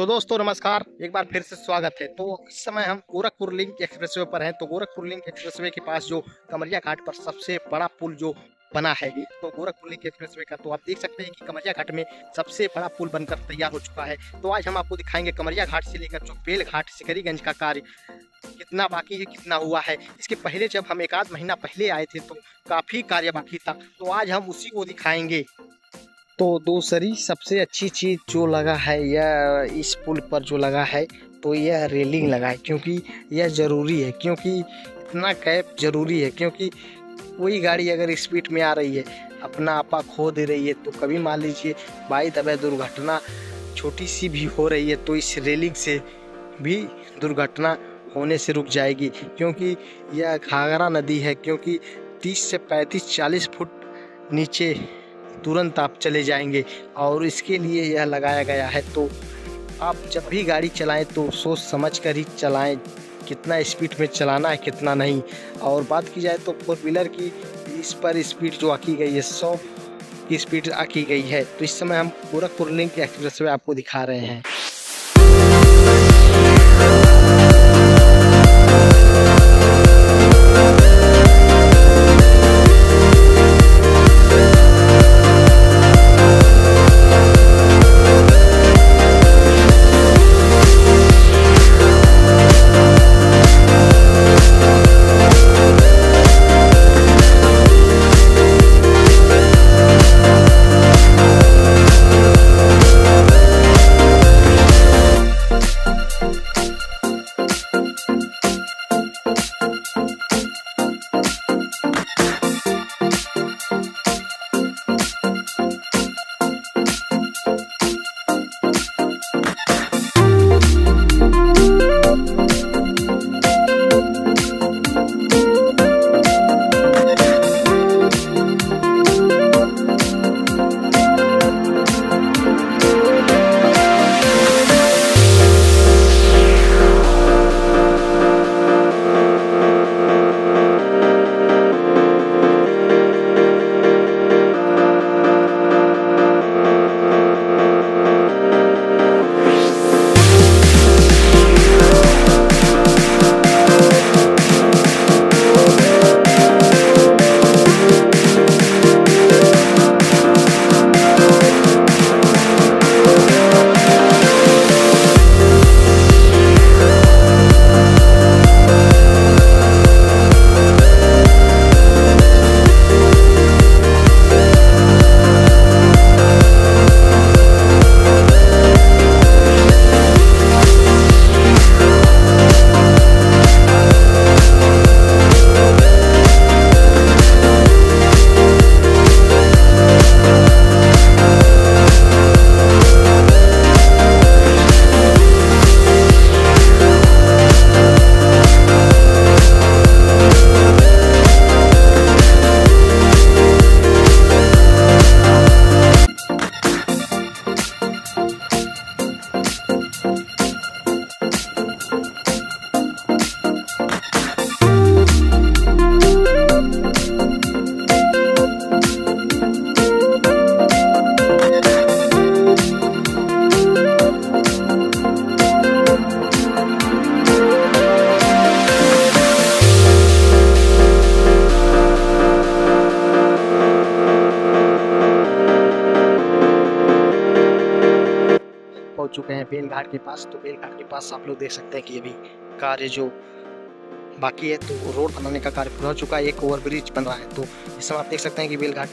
तो दोस्तों, नमस्कार। एक बार फिर से स्वागत है। तो इस समय हम गोरखपुर लिंक एक्सप्रेसवे पर हैं। तो गोरखपुर लिंक एक्सप्रेसवे के पास जो कमरिया घाट पर सबसे बड़ा पुल जो बना है तो गोरखपुर लिंक एक्सप्रेसवे का तो आप देख सकते हैं कि कमरिया घाट में सबसे बड़ा पुल बनकर तैयार हो चुका है। तो आज हम आपको दिखाएँगे कमरिया घाट से लेकर जो बेल घाट, सिकरीगंज का कार्य कितना बाकी है, कितना हुआ है। इसके पहले जब हम एक आध महीना पहले आए थे तो काफ़ी कार्य बाकी था। तो आज हम उसी को दिखाएँगे। तो दूसरी सबसे अच्छी चीज़ जो लगा है, यह इस पुल पर जो लगा है तो यह रेलिंग लगा है, क्योंकि यह ज़रूरी है, क्योंकि इतना कैप ज़रूरी है, क्योंकि कोई गाड़ी अगर स्पीड में आ रही है, अपना आपा खो दे रही है तो कभी मान लीजिए बाई दबे दुर्घटना छोटी सी भी हो रही है तो इस रेलिंग से भी दुर्घटना होने से रुक जाएगी, क्योंकि यह घाघरा नदी है, क्योंकि 30 से 35 40 फुट नीचे तुरंत आप चले जाएँगे और इसके लिए यह लगाया गया है। तो आप जब भी गाड़ी चलाएँ तो सोच समझ कर ही चलाएँ, कितना स्पीड में चलाना है, कितना नहीं। और बात की जाए तो फोर व्हीलर की, इस पर स्पीड जो आकी गई है, सौ की स्पीड आकी गई है। तो इस समय हम गोरखपुर लिंक एक्सप्रेस वे आपको दिखा रहे हैं। हैं बेलघाट के पास तो बेलघाट के पास आप लोग देख सकते हैं कि अभी कार्य जो बाकी है तो रोड बनाने का कार्य पूरा हो चुका है, एक ओवर ब्रिज बन रहा है। तो इस समय आप देख सकते हैं कि बेलघाट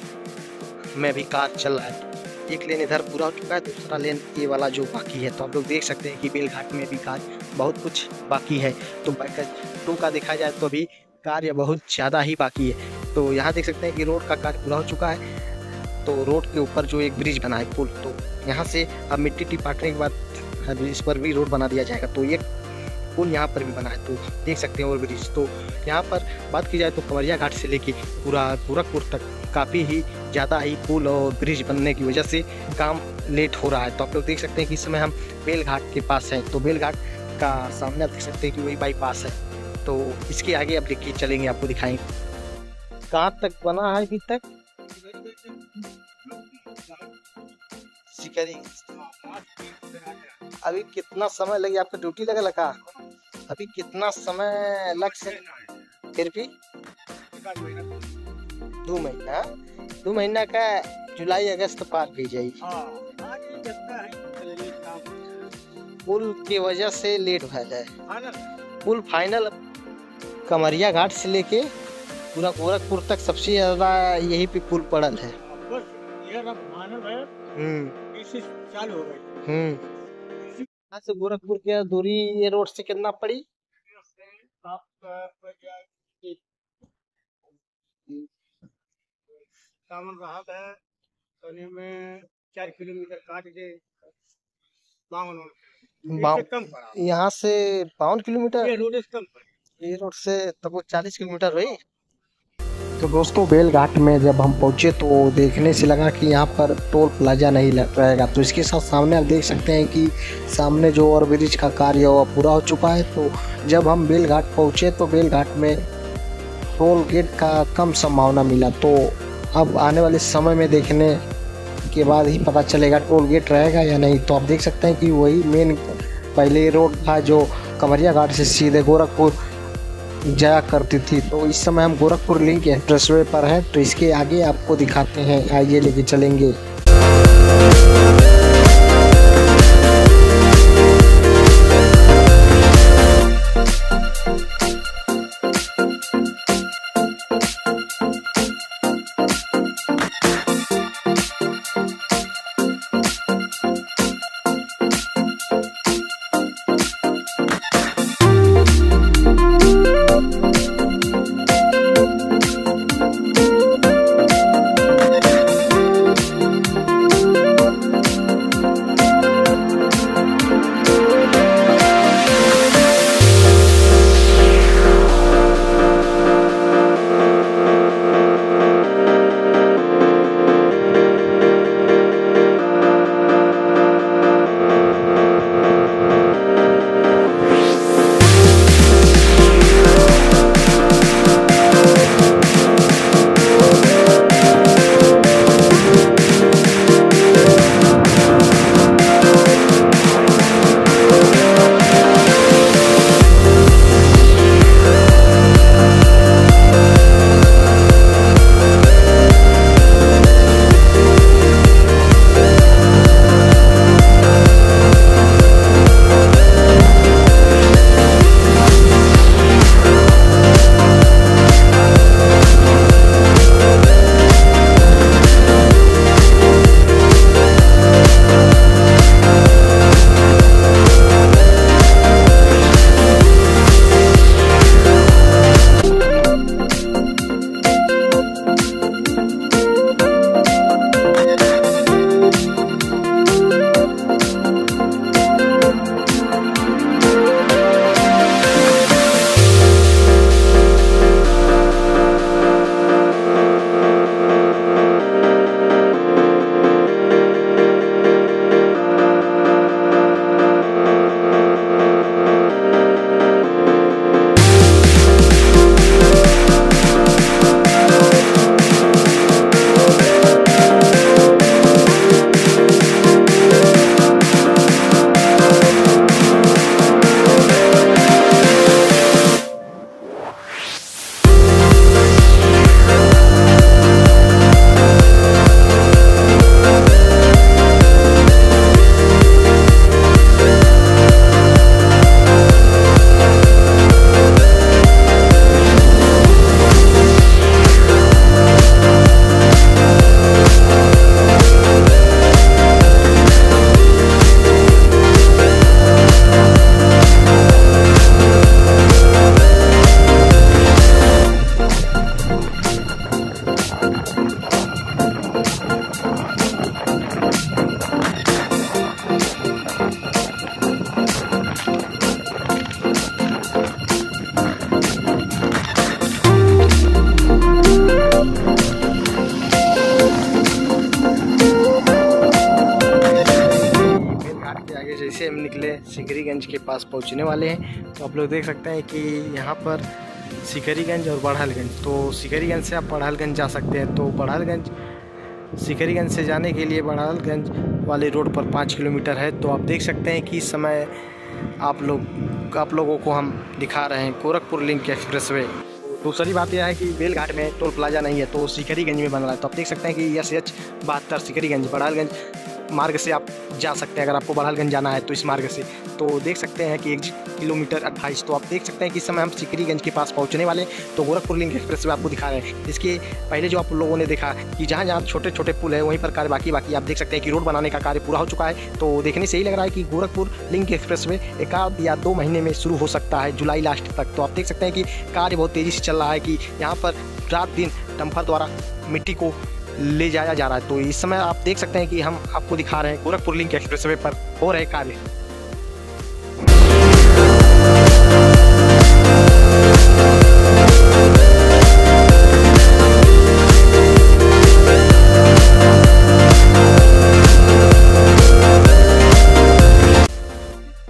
में भी कार चल रहा है। एक लेन इधर पूरा हो चुका है, दूसरा लेन ये वाला जो बाकी है तो आप लोग देख सकते हैं कि बेलघाट में भी कार्य बहुत कुछ बाकी है। तो बैकज टू का देखा जाए तो अभी कार्य बहुत ज़्यादा ही बाकी है। तो यहाँ देख सकते हैं कि रोड का कार्य पूरा हो चुका है। तो रोड के ऊपर जो एक ब्रिज बना है पुल तो यहाँ से अब मिट्टी टी पाटने के बाद इस पर भी रोड बना दिया जाएगा। तो ये पुल यहाँ पर भी बना है। तो देख सकते हैं ओवर ब्रिज तो यहाँ पर बात की जाए तो कमरिया घाट से लेके पूरा गोरखपुर तक काफ़ी ही ज़्यादा ही पुल और ब्रिज बनने की वजह से काम लेट हो रहा है। तो आप लोग देख सकते हैं कि इस समय हम बेलघाट के पास हैं। तो बेलघाट का सामने आप देख सकते हैं कि वही बाईपास है। तो इसके आगे अब देखिए, चलेंगे, आपको दिखाएँगे। कहाँ तक बना है अभी तक? सिकरी अभी कितना समय लगे? आपका ड्यूटी लगा लगा? अभी कितना समय लग से फिर भी? दो महीना दो महीना का जुलाई अगस्त पार भी जाई पुल की वजह से लेट हो जाए। पुल फाइनल कमरिया घाट से लेके पूरा गोरखपुर तक सबसे ज़्यादा यही पे पुल पड़ल है। हम्म। चालू हो गई हम्म। यहाँ से गोरखपुर की दूरी ये रोड से कितना पड़ी? सामान रहा है सोने में चार किलोमीटर काट के बावन कम पड़ा। यहाँ से बावन किलोमीटर? ये रोड से कम पड़ा। ये रोड से तब चालीस किलोमीटर हुई तो दोस्तों, बेलघाट में जब हम पहुँचे तो देखने से लगा कि यहाँ पर टोल प्लाजा नहीं रहेगा। तो इसके साथ सामने आप देख सकते हैं कि सामने जो ओवर ब्रिज का कार्य हुआ पूरा हो चुका है। तो जब हम बेलघाट पहुँचे तो बेलघाट में टोल गेट का कम संभावना मिला। तो अब आने वाले समय में देखने के बाद ही पता चलेगा टोल गेट रहेगा या नहीं। तो आप देख सकते हैं कि वही मेन पहले रोड था जो कमरिया घाट से सीधे गोरखपुर जाया करती थी। तो इस समय हम गोरखपुर लिंक एक्सप्रेसवे पर है तो इसके आगे आपको दिखाते हैं। आइए लेके चलेंगे। सिकरीगंज के पास पहुँचने वाले हैं। तो आप लोग देख सकते हैं कि यहाँ पर सिकरीगंज और बढ़ालगंज तो सिकरीगंज से आप बढ़ालगंज जा सकते हैं। तो बढ़ालगंज सिकरीगंज से जाने के लिए बड़ालगंज वाले रोड पर पाँच किलोमीटर है। तो आप देख सकते हैं कि इस समय आप लोग, आप लोगों को हम दिखा रहे हैं गोरखपुर लिंक एक्सप्रेस वे। दूसरी बात यह है कि बेलघाट में टोल प्लाजा नहीं है तो सिकरीगंज में बन रहा है। तो आप देख सकते हैं कि एस एच बहत्तर सिकरीगंज बड़ालगंज मार्ग से आप जा सकते हैं, अगर आपको बरहालगंज जाना है तो इस मार्ग से। तो देख सकते हैं कि एक किलोमीटर अट्ठाईस तो आप देख सकते हैं कि इस समय हम सिकरीगंज के पास पहुँचने वाले हैं तो गोरखपुर लिंक एक्सप्रेस वे आपको दिखा रहे हैं। इसके पहले जो आप लोगों ने देखा कि जहाँ जहाँ छोटे छोटे पुल है, वहीं पर कार्य बाकी बाकी आप देख सकते हैं कि रोड बनाने का कार्य पूरा हो चुका है तो देखने से ही लग रहा है कि गोरखपुर लिंक एक्सप्रेस वे एक आध या दो महीने में शुरू हो सकता है, जुलाई लास्ट तक। तो आप देख सकते हैं कि कार्य बहुत तेज़ी से चल रहा है कि यहाँ पर रात दिन डंपर द्वारा मिट्टी को ले जाया जा रहा है। तो इस समय आप देख सकते हैं कि हम आपको दिखा रहे हैं गोरखपुर लिंक एक्सप्रेस वे पर हो रहे कार्य।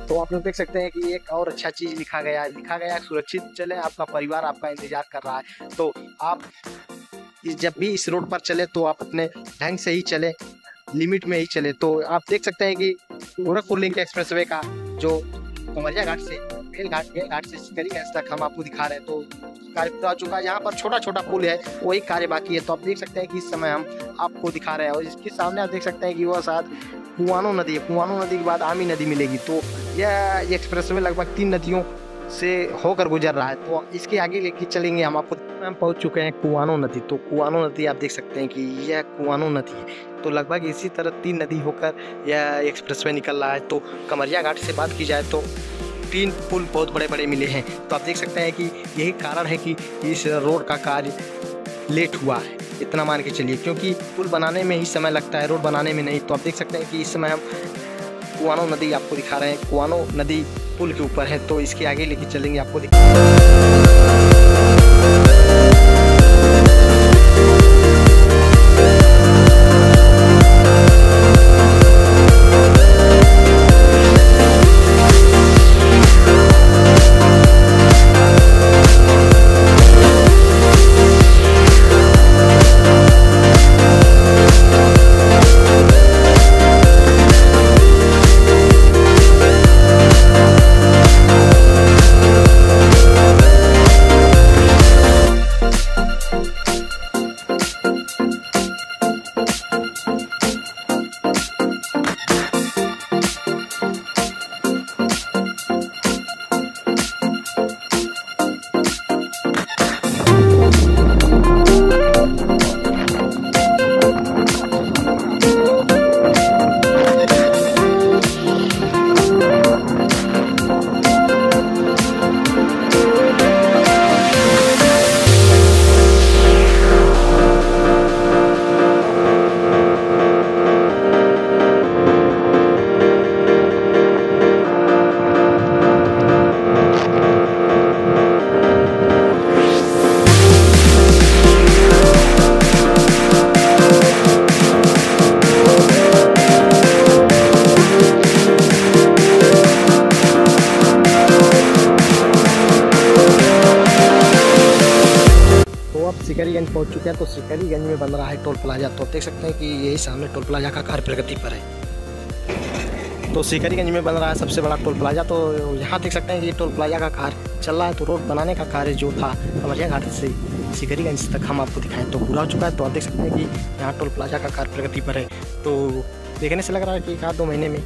तो आप लोग देख सकते हैं कि एक और अच्छा चीज़ लिखा गया है। लिखा गया है, सुरक्षित चले, आपका परिवार आपका इंतज़ार कर रहा है। तो आप इस- जब भी इस रोड पर चले तो आप अपने ढंग से ही चले, लिमिट में ही चले। तो आप देख सकते हैं कि गोरखपुर लिंक एक्सप्रेस वे का जो कमरिया घाट से, बेल घाट बेल घाट से सिकरीगंज तक हम आपको दिखा रहे हैं। तो कार्य पूरा चुका है, यहाँ पर छोटा छोटा पुल है वही कार्य बाकी है। तो आप देख सकते हैं कि इस समय हम आपको दिखा रहे हैं और इसके सामने आप देख सकते हैं कि वह साथ कुआनो नदी है। कुआनो नदी के बाद आमी नदी मिलेगी। तो यह एक्सप्रेस वे लगभग तीन नदियों से होकर गुजर रहा है। तो इसके आगे लेके चलेंगे हम आपको हम पहुँच चुके हैं कुआनो नदी। तो कुआनो नदी आप देख सकते हैं कि यह कुआनो नदी है। तो लगभग इसी तरह तीन नदी होकर यह एक्सप्रेस वे निकल रहा है। तो कमरिया घाट से बात की जाए तो तीन पुल बहुत बड़े बड़े मिले हैं। तो आप देख सकते हैं कि यही कारण है कि इस रोड का कार्य लेट हुआ है। इतना मान के चलिए, क्योंकि पुल बनाने में ही समय लगता है, रोड बनाने में नहीं। तो आप देख सकते हैं कि इस समय हम कुआनो नदी आपको दिखा रहे हैं। कुआनो नदी पुल के ऊपर है तो इसके आगे लेके चलेंगे आपको दिखा प्लाजा तो देख सकते हैं कि यही सामने टोल प्लाजा का कार्य प्रगति पर है। तो सीकरीगंज में बन रहा है सबसे बड़ा टोल प्लाजा तो यहाँ देख सकते हैं कि टोल प्लाजा का कार्य चल रहा है तो रोड बनाने का कार्य जो था, कमरिया घाट से सिकरीगंज तक हम आपको दिखाएँ तो पूरा हो चुका है तो आप देख सकते हैं कि यहाँ टोल प्लाजा का कार्य प्रगति पर है। तो देखने से लग रहा है कि एक आध दो महीने में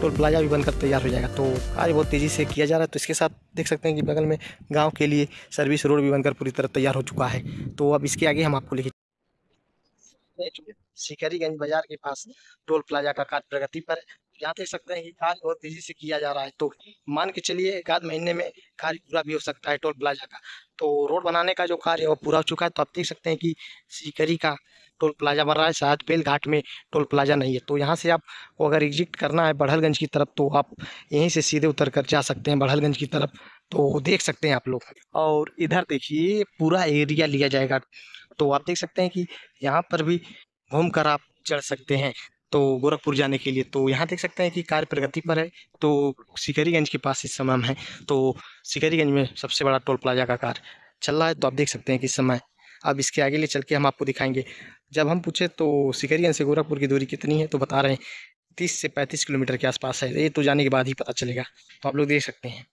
टोल प्लाजा भी बनकर तैयार हो जाएगा तो कार्य बहुत तेज़ी से किया जा रहा है तो इसके साथ देख सकते हैं कि बगल में गाँव के लिए सर्विस रोड भी बनकर पूरी तरह तैयार हो चुका है। तो अब इसके आगे हम आपको लेके सिकरीगंज बाज़ार के पास टोल प्लाजा का कार्य प्रगति पर यहाँ देख सकते हैं कि कार्य बहुत तेज़ी से किया जा रहा है। तो मान के चलिए एक आध महीने में कार्य पूरा भी हो सकता है टोल प्लाजा का। तो रोड बनाने का जो कार्य है वो पूरा हो चुका है। तो आप देख सकते हैं कि सीकरी का टोल प्लाजा बन रहा है। शायद बेल घाट में टोल प्लाजा नहीं है। तो यहाँ से आपको अगर एग्जिट करना है बढ़लगंज की तरफ़ तो आप यहीं से सीधे उतर कर जा सकते हैं बढ़लगंज की तरफ़। तो देख सकते हैं आप लोग। और इधर देखिए, पूरा एरिया लिया जाएगा। तो आप देख सकते हैं कि यहाँ पर भी घूम कर आप चढ़ सकते हैं। तो गोरखपुर जाने के लिए तो यहाँ देख सकते हैं कि कार्य प्रगति पर है तो सिकरीगंज के पास इस समय है। तो सिकरीगंज में सबसे बड़ा टोल प्लाजा का कार्य चल रहा है तो आप देख सकते हैं कि इस समय अब इसके आगे ले चल के हम आपको दिखाएँगे। जब हम पूछे तो सिकरीगंज से गोरखपुर की दूरी कितनी है तो बता रहे हैं, तीस से पैंतीस किलोमीटर के आसपास है। ये तो जाने के बाद ही पता चलेगा तो आप लोग देख सकते हैं।